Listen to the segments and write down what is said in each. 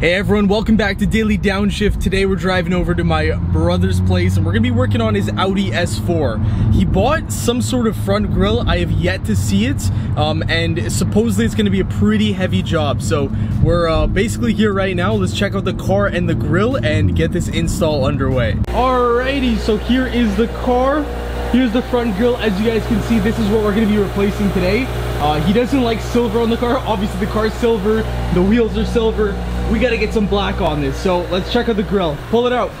Hey everyone, welcome back to Daily Downshift. Today we're driving over to my brother's place and we're gonna be working on his Audi S4. He bought some sort of front grille, I have yet to see it, um, and supposedly it's gonna be a pretty heavy job. So we're uh, basically here right now. Let's check out the car and the grill and get this install underway. Alrighty, so here is the car. Here's the front grille. As you guys can see, this is what we're gonna be replacing today. Uh, he doesn't like silver on the car. Obviously the car's silver, the wheels are silver. We gotta get some black on this. So let's check out the grill. Pull it out.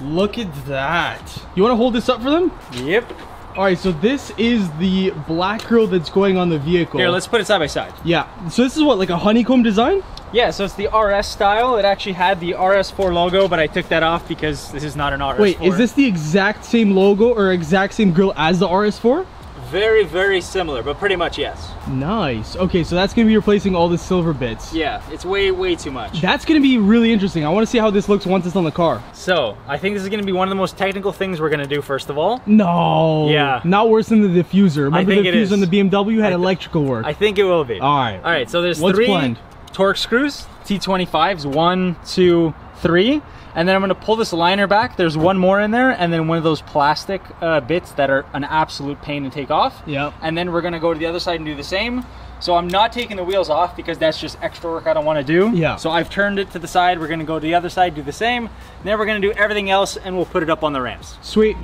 Look at that. You wanna hold this up for them? Yep. All right, so this is the black grill that's going on the vehicle. Here, let's put it side by side. Yeah, so this is what, like a honeycomb design? Yeah, so it's the RS style. It actually had the RS4 logo, but I took that off because this is not an RS4. Wait, is this the exact same logo or exact same grill as the RS4? Very, very similar, but pretty much yes. Nice. Okay, so that's gonna be replacing all the silver bits. Yeah, it's way, way too much. That's gonna be really interesting. I wanna see how this looks once it's on the car. So, I think this is gonna be one of the most technical things we're gonna do first of all. No. Yeah. Not worse than the diffuser. Remember think the diffuser on the BMW had electrical work. I think it will be. All right. All right, so there's What's three planned? Torx screws, T25s, one, two, three. And then I'm gonna pull this liner back. There's one more in there, and then one of those plastic uh, bits that are an absolute pain to take off. Yep. And then we're gonna go to the other side and do the same. So I'm not taking the wheels off because that's just extra work I don't wanna do. Yeah. So I've turned it to the side. We're gonna go to the other side, do the same. Then we're gonna do everything else, and we'll put it up on the ramps. Sweet.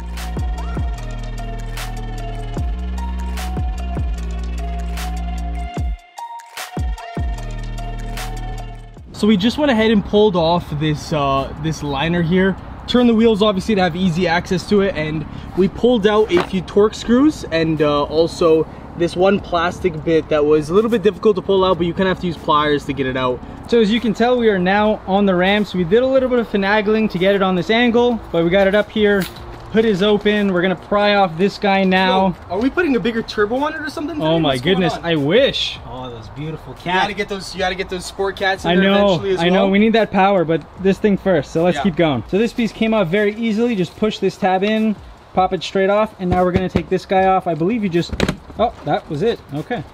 So we just went ahead and pulled off this uh, this liner here. Turned the wheels obviously to have easy access to it, and we pulled out a few Torx screws and uh, also this one plastic bit that was a little bit difficult to pull out, but you kind of have to use pliers to get it out. So as you can tell, we are now on the ramps. We did a little bit of finagling to get it on this angle, but we got it up here. Hood is open. We're gonna pry off this guy now. Yo, are we putting a bigger turbo on it or something? oh my What's goodness. I wish. Oh, those beautiful cats. You gotta cats. get those. You gotta get those sport cats in I there know, eventually as I well. know, we need that power, but this thing first, so let's Yeah. keep going. So this piece came off very easily, just push this tab in, pop it straight off, and now we're gonna take this guy off. I believe you just, oh, that was it, okay.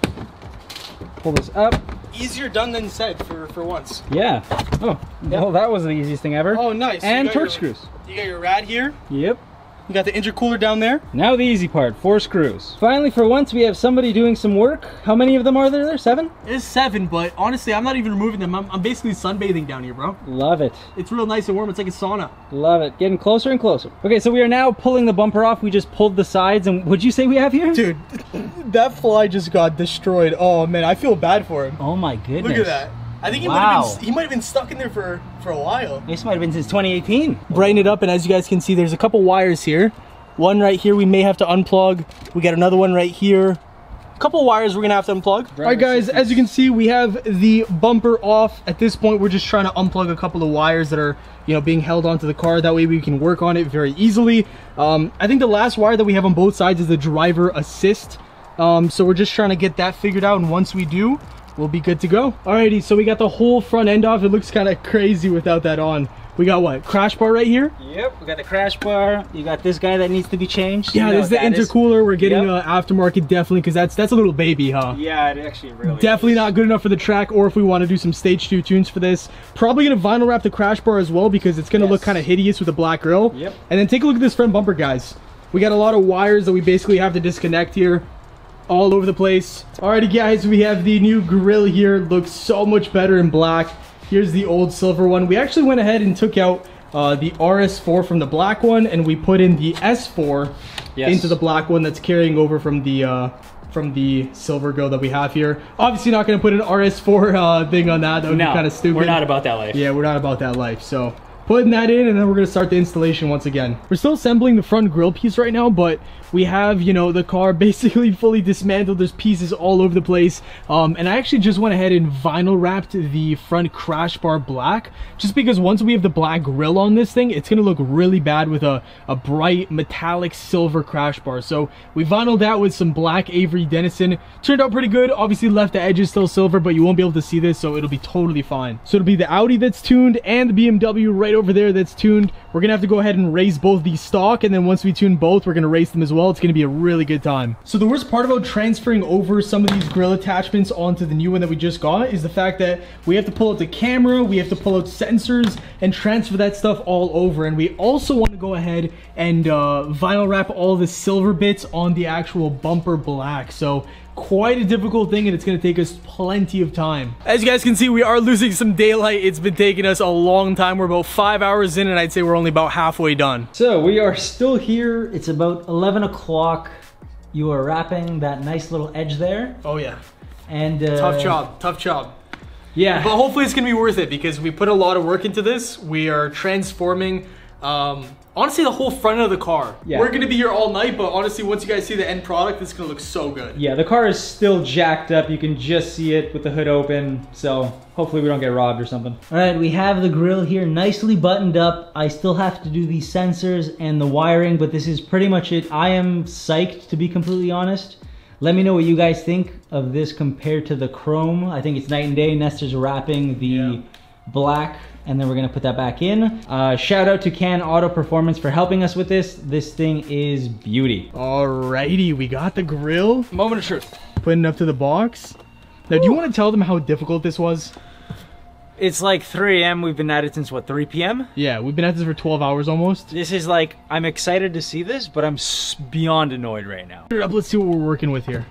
Pull this up, Easier done than said for for once. yeah. Oh, well that was the easiest thing ever. Oh, nice. And got torque your- screws. You got your rad here. Yep. You got the intercooler down there. Now the easy part, four screws. Finally, for once, we have somebody doing some work. How many of them are there there? Seven? It's seven, but honestly, I'm not even removing them. I'm, I'm basically sunbathing down here, bro. Love it. It's real nice and warm. It's like a sauna. Love it. Getting closer and closer. Okay, so we are now pulling the bumper off. We just pulled the sides, and what'd you say we have here? Dude, that fly just got destroyed. Oh man, I feel bad for him. Oh my goodness. Look at that. I think he might have been he might have been stuck in there for for a while. This might have been since 2018. brighten it up and as you guys can see there's a couple wires here. One right here we may have to unplug. We got another one right here. A couple wires we're gonna have to unplug. All right guys as you can see we have the bumper off. At this point we're just trying to unplug a couple of wires that are you know being held onto the car. That way we can work on it very easily. Um, i think the last wire that we have on both sides is the driver assist. Um, so we're just trying to get that figured out and once we do we'll be good to go alrighty so we got the whole front end off it looks kind of crazy without that on we got what crash bar right here Yep, we got the crash bar. You got this guy that needs to be changed. Yeah, You know there's the what that is. intercooler. We're getting Yep. uh, aftermarket definitely because that's that's a little baby, huh? Yeah, it actually really Definitely is. not good enough for the track, or if we want to do some stage two tunes for this. Probably gonna vinyl wrap the crash bar as well because it's gonna look kind of hideous with a black grill. Yep. And then take a look at this front bumper, guys. We got a lot of wires that we basically have to disconnect here, all over the place. Alrighty, guys, we have the new grill here. Looks so much better in black. Here's the old silver one. We actually went ahead and took out uh, the RS4 from the black one, and we put in the S4 Yes. into the black one that's carrying over from the uh, from the silver grill that we have here. Obviously, not going to put an RS4 uh, thing on that. That would No, be kind of stupid. we're not about that life. Yeah, we're not about that life. So putting that in and then we're gonna start the installation once again. We're still assembling the front grill piece right now, but we have, you know, the car basically fully dismantled. There's pieces all over the place. Um, and I actually just went ahead and vinyl wrapped the front crash bar black, just because once we have the black grill on this thing, it's gonna look really bad with a, a bright metallic silver crash bar. So we vinyled that with some black Avery Dennison. Turned out pretty good. Obviously left the edges still silver, but you won't be able to see this, so it'll be totally fine. So it'll be the Audi that's tuned and the BMW right over there that's tuned. We're gonna have to go ahead and raise both the stock, and then once we tune both, we're gonna raise them as well. It's gonna be a really good time. So the worst part about transferring over some of these grill attachments onto the new one that we just got is the fact that we have to pull out the camera, we have to pull out sensors and transfer that stuff all over. And we also want to go ahead and uh, vinyl wrap all the silver bits on the actual bumper black. So quite a difficult thing and it's going to take us plenty of time. As you guys can see, we are losing some daylight. It's been taking us a long time. We're about five hours in and I'd say we're only about halfway done. So we are still here. It's about 11 o'clock. You are wrapping that nice little edge there. Oh yeah. And uh, Tough job, tough job. Yeah. But hopefully it's gonna be worth it because we put a lot of work into this. We are transforming, um, honestly, the whole front of the car. Yeah. We're gonna be here all night, but honestly, once you guys see the end product, it's gonna look so good. Yeah, the car is still jacked up. You can just see it with the hood open. So hopefully we don't get robbed or something. All right, we have the grill here nicely buttoned up. I still have to do the sensors and the wiring, but this is pretty much it. I am psyched to be completely honest. Let me know what you guys think of this compared to the chrome. I think it's night and day. Nestor's wrapping the Yeah. Black and then we're gonna put that back in. Uh, shout out to Can Auto Performance for helping us with this. This thing is beauty. Alrighty, we got the grill, Moment of truth. putting it up to the box. Now, do you want to tell them how difficult this was? It's like 3 a.m. We've been at it since what 3 p.m. Yeah, we've been at this for 12 hours almost. This is like I'm excited to see this, but I'm beyond annoyed right now. Up, Let's see what we're working with here.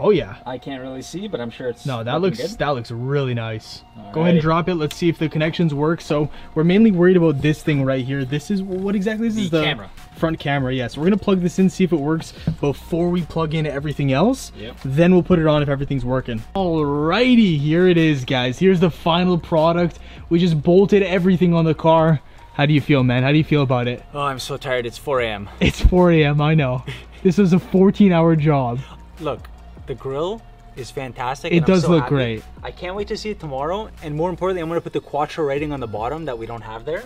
Oh yeah. I can't really see, but I'm sure it's No, that looks good. that looks really nice. Go ahead and drop it. Let's see if the connections work. So we're mainly worried about this thing right here. This is what exactly is this? The camera. Front camera. Yes. we're gonna plug this in, see if it works before we plug in everything else. Yep. Then we'll put it on if everything's working. Alrighty, here it is, guys. Here's the final product. We just bolted everything on the car. How do you feel, man? How do you feel about it? Oh, I'm so tired. It's 4 a.m. It's 4 a.m. I know. This was a 14-hour job. Look, the grill is fantastic. It does so look happy. great. I can't wait to see it tomorrow. And more importantly, I'm gonna put the Quattro rating on the bottom that we don't have there.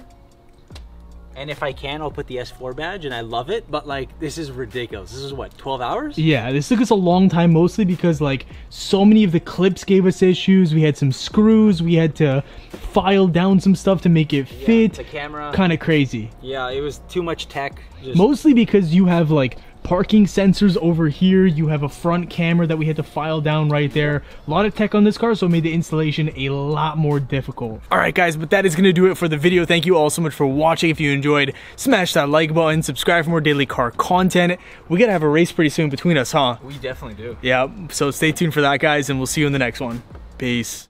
And if I can, I'll put the S4 badge, and I love it. But like, this is ridiculous. This is what 12 hours? Yeah, this took us a long time mostly because like so many of the clips gave us issues. We had some screws, we had to file down some stuff to make it fit. the camera. Kind of crazy. Yeah, it was too much tech. Just Mostly because you have like parking sensors over here, you have a front camera that we had to file down right there. A lot of tech on this car, so it made the installation a lot more difficult. All right, guys, but that is going to do it for the video. Thank you all so much for watching. If you enjoyed, smash that like button, subscribe for more daily car content. We got to have a race pretty soon between us, huh? we definitely do. Yeah, so stay tuned for that, guys, and we'll see you in the next one. Peace.